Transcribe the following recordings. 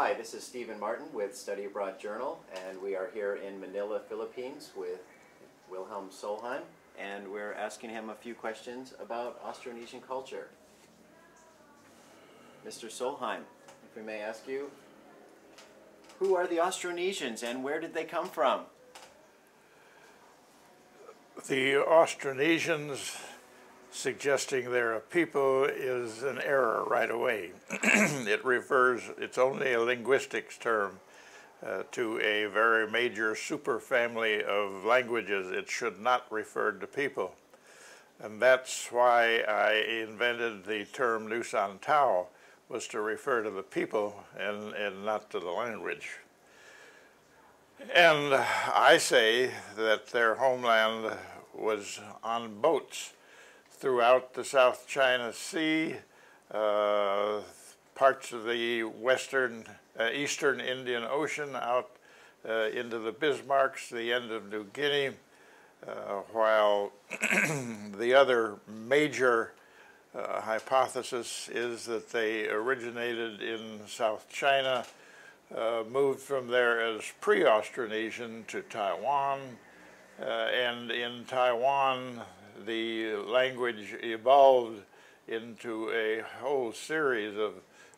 Hi, this is Steven Martin with Study Abroad Journal, and we are here in Manila, Philippines with Wilhelm Solheim, and we're asking him a few questions about Austronesian culture. Mr. Solheim, if we may ask you, who are the Austronesians and where did they come from? The Austronesians suggesting there are a people is an error right away. it refers, it's only a linguistics term uh, to a very major superfamily of languages. It should not refer to people. And that's why I invented the term Nusantao, was to refer to the people and, and not to the language. And I say that their homeland was on boats throughout the South China Sea, uh, parts of the western, uh, eastern Indian Ocean out uh, into the Bismarcks, the end of New Guinea, uh, while the other major uh, hypothesis is that they originated in South China, uh, moved from there as pre-Austronesian to Taiwan, and in Taiwan the language evolved into a whole series of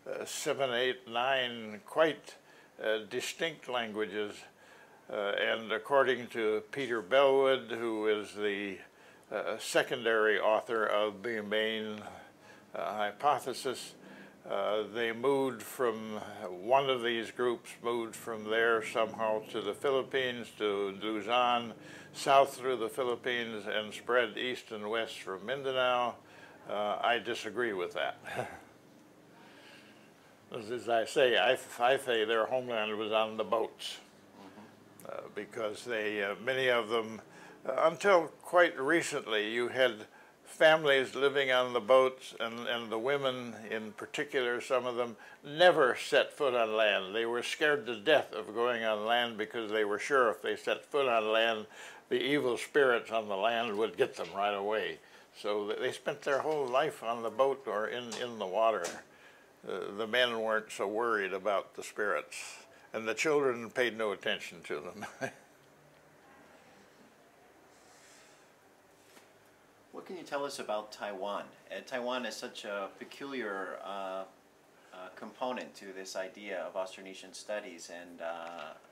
uh, seven, eight, nine quite uh, distinct languages. Uh, and according to Peter Bellwood, who is the uh, secondary author of the main uh, hypothesis. Uh, they moved from, one of these groups moved from there somehow to the Philippines, to Luzon, south through the Philippines, and spread east and west from Mindanao. Uh, I disagree with that. As I say, I, I say their homeland was on the boats uh, because they, uh, many of them until quite recently, you had families living on the boats, and, and the women in particular, some of them, never set foot on land. They were scared to death of going on land because they were sure if they set foot on land, the evil spirits on the land would get them right away. So they spent their whole life on the boat or in, in the water. Uh, the men weren't so worried about the spirits, and the children paid no attention to them. can you tell us about Taiwan? Uh, Taiwan is such a peculiar uh, uh, component to this idea of Austronesian studies, and uh,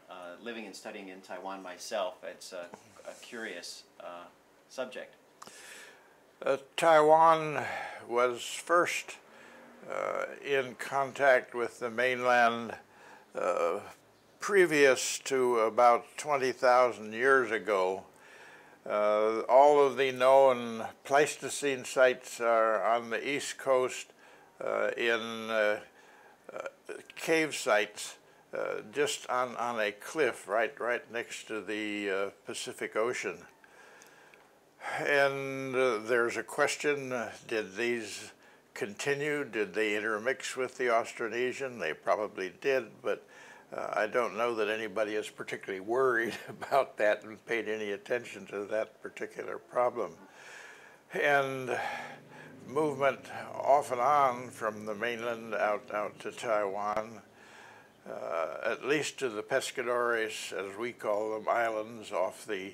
uh, living and studying in Taiwan myself, it's a, a curious subject. Taiwan was first in contact with the mainland previous to about 20,000 years ago uh, all of the known Pleistocene sites are on the east coast uh, in uh, uh cave sites uh, just on, on a cliff right, right next to the uh, Pacific Ocean. And there's a question, did these continue? Did they intermix with the Austronesian? They probably did, but uh, I don't know that anybody is particularly worried about that and paid any attention to that particular problem. And movement off and on from the mainland out, out to Taiwan, uh, at least to the Pescadores, as we call them, islands off the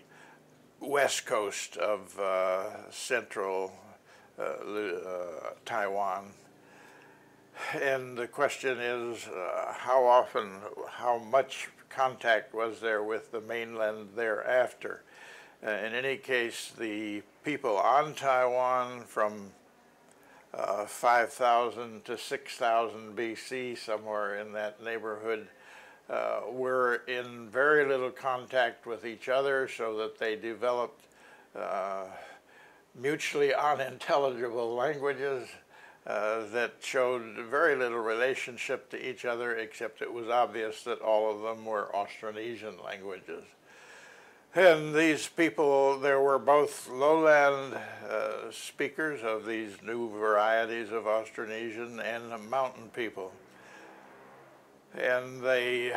west coast of uh, central uh, uh, Taiwan. And the question is, uh, how often, how much contact was there with the mainland thereafter? Uh, in any case, the people on Taiwan from uh, 5,000 to 6,000 BC, somewhere in that neighborhood, uh, were in very little contact with each other so that they developed uh, mutually unintelligible languages uh, that showed very little relationship to each other, except it was obvious that all of them were Austronesian languages. And these people, there were both lowland uh, speakers of these new varieties of Austronesian and mountain people. And they,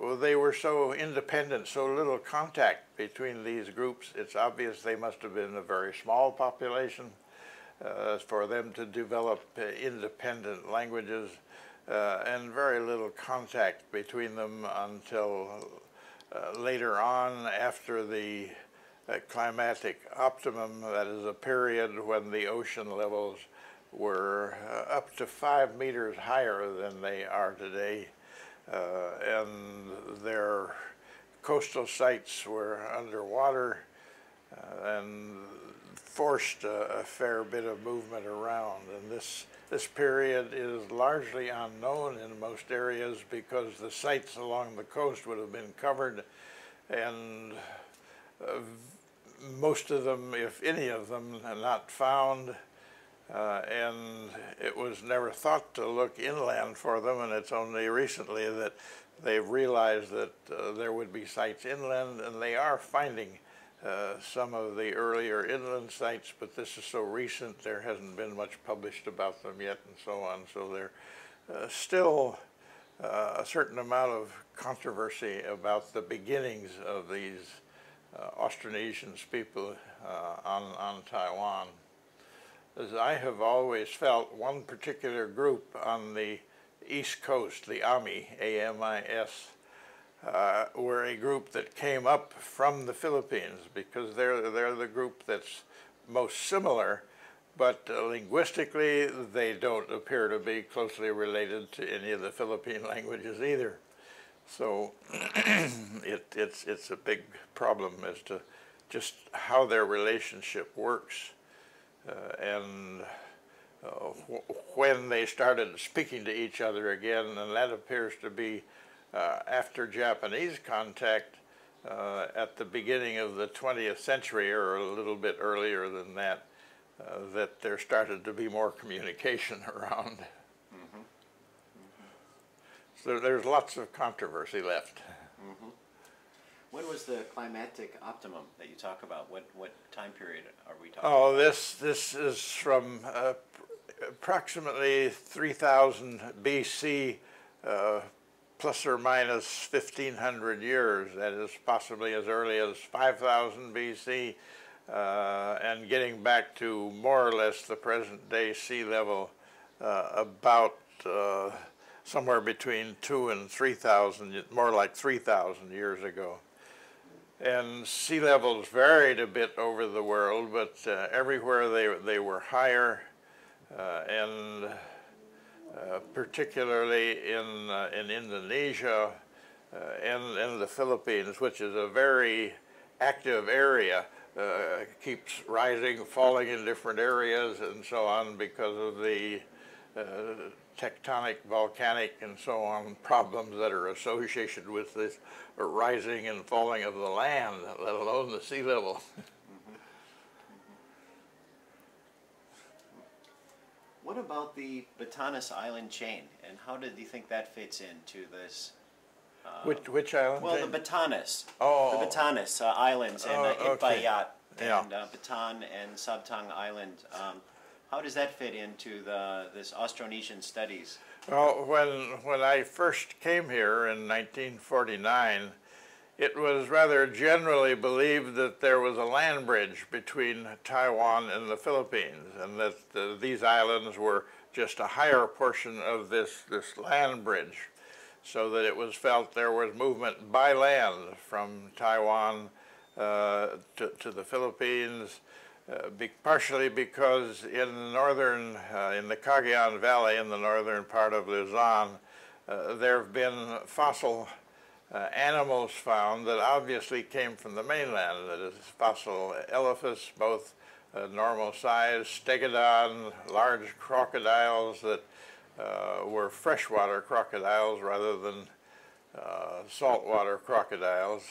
well, they were so independent, so little contact between these groups, it's obvious they must have been a very small population for them to develop uh, independent languages uh, and very little contact between them until uh, later on after the uh, climatic optimum, that is a period when the ocean levels were uh, up to five meters higher than they are today. Uh, and their coastal sites were underwater uh, and forced a, a, fair bit of movement around. And this, this period is largely unknown in most areas because the sites along the coast would have been covered and uh, most of them, if any of them, are not found. Uh, and it was never thought to look inland for them, and it's only recently that they've realized that uh, there would be sites inland, and they are finding uh, some of the earlier inland sites, but this is so recent, there hasn't been much published about them yet, and so on. So there's uh, still uh, a certain amount of controversy about the beginnings of these uh, Austronesian people on, on Taiwan as I have always felt one particular group on the East Coast, the AMI, A-M-I-S, uh, were a group that came up from the Philippines because they're, they're the group that's most similar, but uh, linguistically they don't appear to be closely related to any of the Philippine languages either. So it, it's, it's a big problem as to just how their relationship works. Uh, and uh, when they started speaking to each other again, and that appears to be uh, after Japanese contact uh, at the beginning of the 20th century, or a little bit earlier than that, uh, that there started to be more communication around. Mm -hmm. Mm -hmm. So there's lots of controversy left. Mm -hmm. When was the climatic optimum that you talk about? What what time period are we talking? Oh, about? this this is from uh, approximately 3000 BC, uh, plus or minus 1500 years. That is possibly as early as 5000 BC, uh, and getting back to more or less the present day sea level, uh, about uh, somewhere between two and 3,000, more like 3,000 years ago. And sea levels varied a bit over the world, but uh, everywhere they, they were higher, uh, and uh, particularly in, uh, in Indonesia uh, and, and the Philippines, which is a very active area, uh, keeps rising, falling in different areas, and so on because of the tectonic, volcanic, and so on problems that are associated with this rising and falling of the land, let alone the sea level. about the Batanes Island chain, and how did you think that fits into this? Uh, which which island? Well, chain? the Batanes. Oh, the Batanes uh, Islands and uh, oh, okay. Itbayat and yeah. uh, Batan and Sabtang Island. Um, how does that fit into the this Austronesian studies? Well, when when I first came here in 1949, it was rather generally believed that there was a land bridge between Taiwan and the Philippines, and that these islands were just a higher portion of this this land bridge, so that it was felt there was movement by land from Taiwan uh, to, to the Philippines uh, be, partially because in northern, uh, in the Cagayan Valley, in the northern part of Luzon, uh, there have been fossil uh, animals found that obviously came from the mainland. That is, fossil elephants, both uh, normal size, stegodon, large crocodiles that were freshwater crocodiles rather than saltwater crocodiles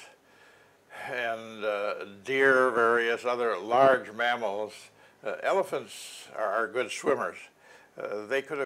and uh, deer, various other large mammals. Uh, elephants are, good swimmers. Uh, they could have